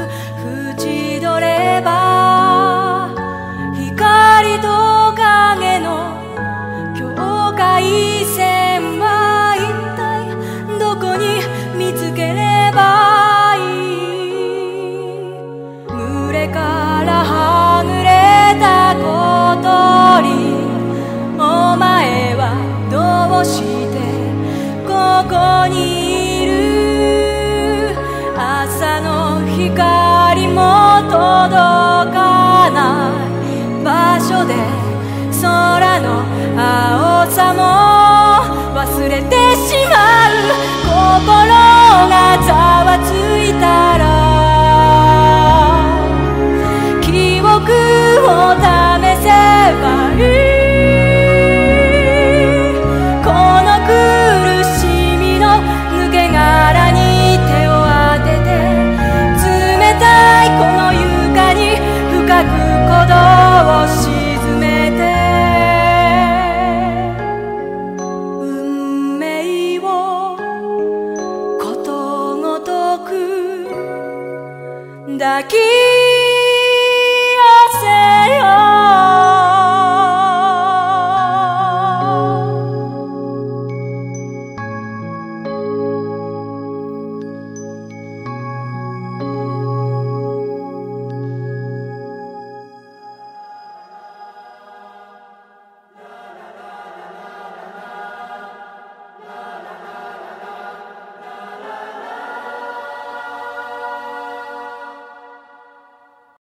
縁取れば光と影の境界線は一体どこに見つければいい？群れからはぐれたこと鳥。お前はどうしてここに届かない場所で空の青さも抱き寄せよ